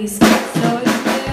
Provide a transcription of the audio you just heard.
please. So